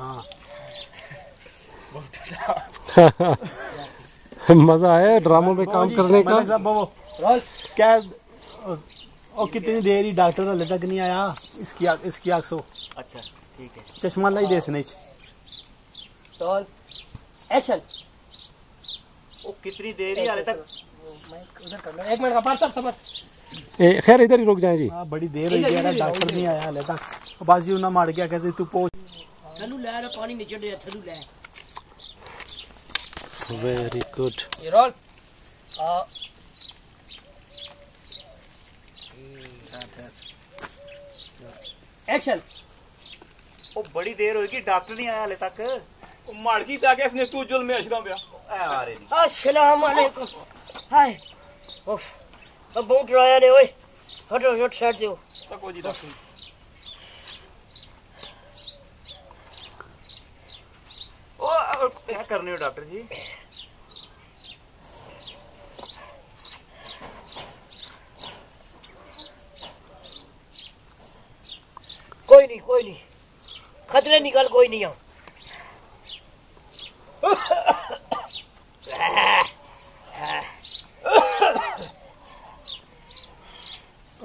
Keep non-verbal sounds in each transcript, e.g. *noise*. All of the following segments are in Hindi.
हाँ। *laughs* मज़ा आया ड्रामों पे काम करने का। मलिक साहब वो क्या और कितनी देर ही डॉक्टर हले तक नहीं आया इसकी आग- इसकी आग सो। अच्छा ठीक है। चश्मा लाई दे इसने। रोल एक्शन वो कितनी देर ही हाले तक। मैं उधर कर लो एक मिनट का पार साहब समझ ए, खैर इधर ही रुक जाए जी। हाँ बड़ी देर हो गई डॉक्टर नहीं आया हले तक। बस जी उन्हें मार गया कहते तू पहुँच थलू ले रे पानी नीचे दे थलू ले। वेरी गुड ये रोल। आ। एक्शन वो बड़ी देर होगी डॉक्टर नहीं आया हाले तक। माड़की जाके इसने तू जुल्म में अशरा पिया। आ नहीं अस्सलाम वालेकुम। हाय। उफ अब बहुत डराया ने ओए। हटो हटो साइड दो तको जी डॉक्टर ओ, ओ, क्या कर रहे हो डॉक्टर जी? कोई नहीं कोई नहीं। खतरे निकल कोई नहीं आओ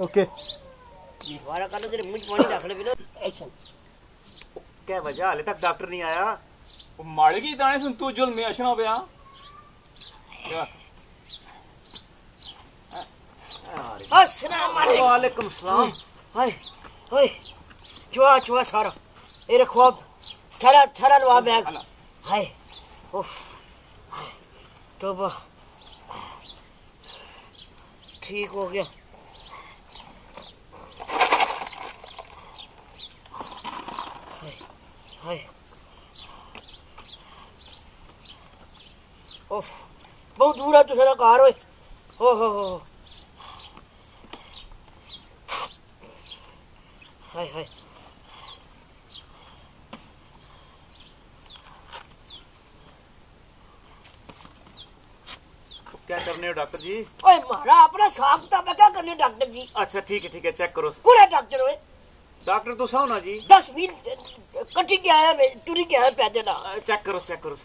ओके। वारा कर तेरे मुँह पानी रख ले बिना एक्शन क्या वजह? हाले तक डॉक्टर नहीं आया। जाने सुन तू जुल्म पिया अस्सलाम वालेकुम वालेकुम सलाम। हाय ओए चुआ चुआ सारा। ये रखो अब। थरा थरा लवा बैग। हाय उफ। तोबा। ठीक हो गया। बहुत दूर है तो सारा कार हो हो हो हो। हाय हाय। क्या कर रहे हो डॉक्टर जी? ओए मारा अपना साफ़ था मैं क्या करने डॉक्टर जी? अच्छा ठीक है ठीक है चेक करो। कौन है डॉक्टर ओए? डॉक्टर तो सो ना जी। दस मिनट कटी के आया मैं टूरी के आया पैदल। चेक करो चेक करो।